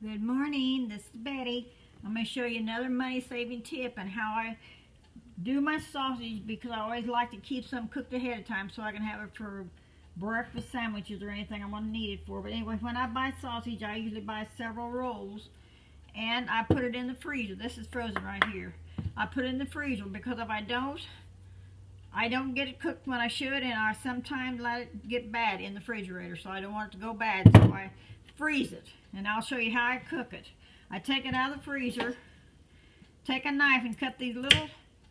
Good morning, this is Betty. I'm going to show you another money saving tip and how I do my sausage because I always like to keep some cooked ahead of time so I can have it for breakfast sandwiches or anything I'm going to need it for. But anyway, when I buy sausage, I usually buy several rolls and I put it in the freezer. This is frozen right here. I put it in the freezer because if I don't, I don't get it cooked when I should and I sometimes let it get bad in the refrigerator so I don't want it to go bad so I freeze it and I'll show you how I cook it. I take it out of the freezer, take a knife and cut these little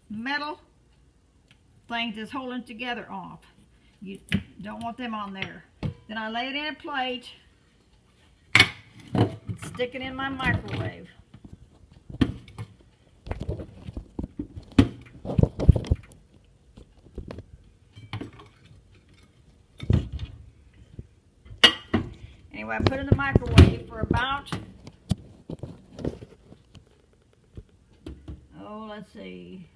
metal things that's holding together off. You don't want them on there. Then I lay it in a plate and stick it in my microwave. Anyway, I put it in the microwave for about, oh, let's see,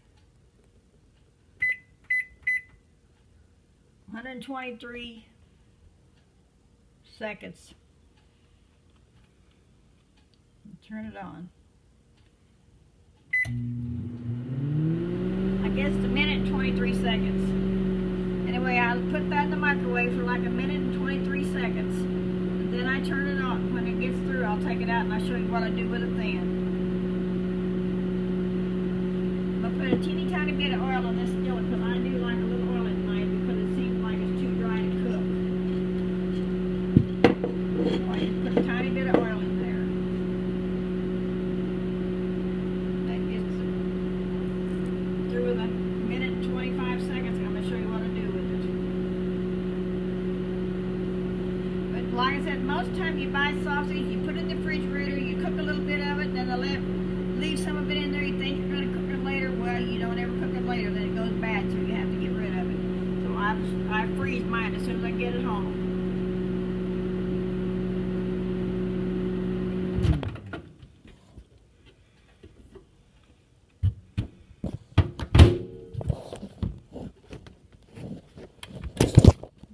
123 seconds. Turn it on. I guess a minute and 23 seconds. Anyway, I put that in the microwave for like a minute and 23 seconds. Turn it off. When it gets through, I'll take it out and I'll show you what I do with it then. I'm going to put a teeny tiny bit of oil in this skillet because I do like a little oil at night because it seems like it's too dry to cook. So I just put a tiny bit of oil in there. That gets through with a minute and 25 seconds. I'm going to show you what I do with it. But like I said, most time you buy sausage, you put it in the refrigerator, you cook a little bit of it, then let, leave some of it in there. You think you're going to cook it later. Well, you don't ever cook it later. Then it goes bad, so you have to get rid of it. So I, I freeze mine as soon as I get it home.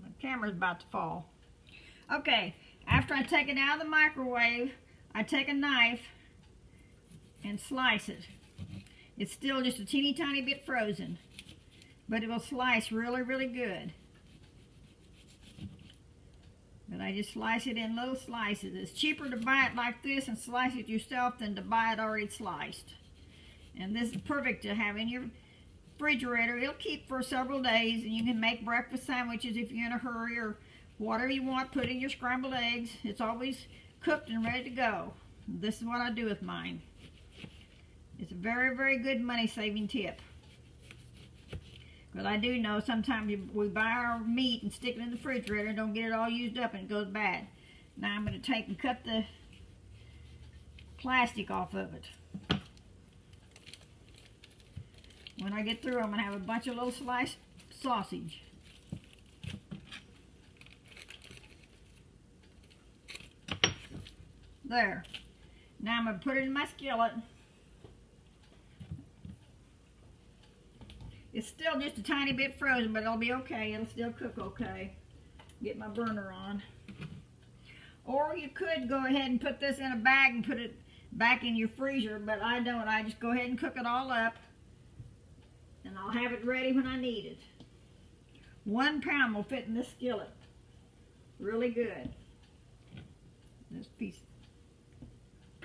My camera's about to fall. Okay, after I take it out of the microwave, I take a knife and slice it. It's still just a teeny tiny bit frozen, but it will slice really, really good. But I just slice it in little slices. It's cheaper to buy it like this and slice it yourself than to buy it already sliced. And this is perfect to have in your refrigerator. It'll keep for several days and you can make breakfast sandwiches if you're in a hurry or whatever you want, put in your scrambled eggs. It's always cooked and ready to go. This is what I do with mine. It's a very, very good money-saving tip. Because I do know sometimes we buy our meat and stick it in the refrigerator and don't get it all used up and it goes bad. Now I'm going to take and cut the plastic off of it. When I get through, I'm going to have a bunch of little sliced sausage. There. Now I'm going to put it in my skillet. It's still just a tiny bit frozen, but it'll be okay. It'll still cook okay. Get my burner on. Or you could go ahead and put this in a bag and put it back in your freezer, but I don't. I just go ahead and cook it all up. And I'll have it ready when I need it. One pound will fit in this skillet. Really good. This piece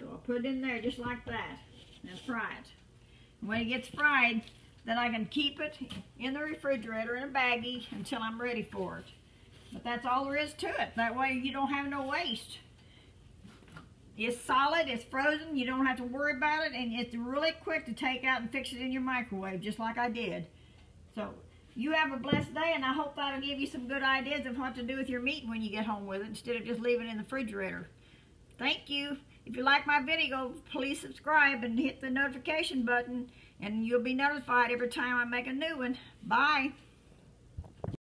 so I'll put it in there just like that and fry it. And when it gets fried, then I can keep it in the refrigerator in a baggie until I'm ready for it. But that's all there is to it. That way you don't have no waste. It's solid, it's frozen, you don't have to worry about it, and it's really quick to take out and fix it in your microwave, just like I did. So, you have a blessed day, and I hope that'll give you some good ideas of what to do with your meat when you get home with it, instead of just leaving it in the refrigerator. Thank you. If you like my video, please subscribe and hit the notification button and you'll be notified every time I make a new one. Bye.